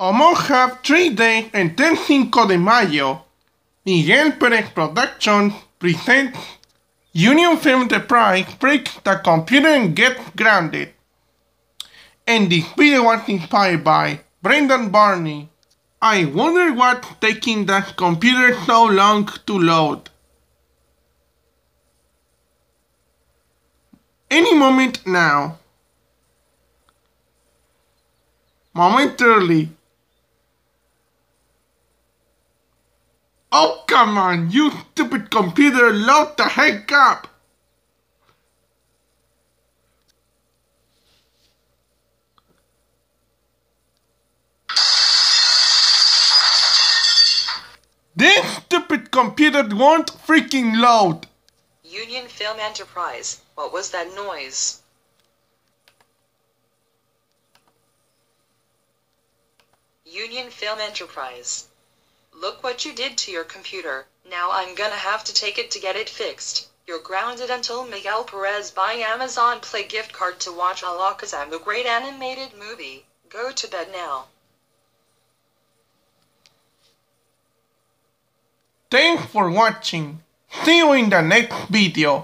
Have 3 Days and 5 de Mayo, Miguel Perez Productions presents Union Film Enterprise breaks the computer and Get grounded. And this video was inspired by Brendan Barney. I wonder what's taking that computer so long to load. Any moment now. Momentarily. Oh, come on, you stupid computer, load the heck up! This stupid computer won't freaking load! Union Film Enterprise, what was that noise? Union Film Enterprise. Look what you did to your computer. Now I'm gonna have to take it to get it fixed. You're grounded until Miguel Perez buy Amazon Play gift card to watch Alakazam the great animated movie. Go to bed now. Thanks for watching. See you in the next video.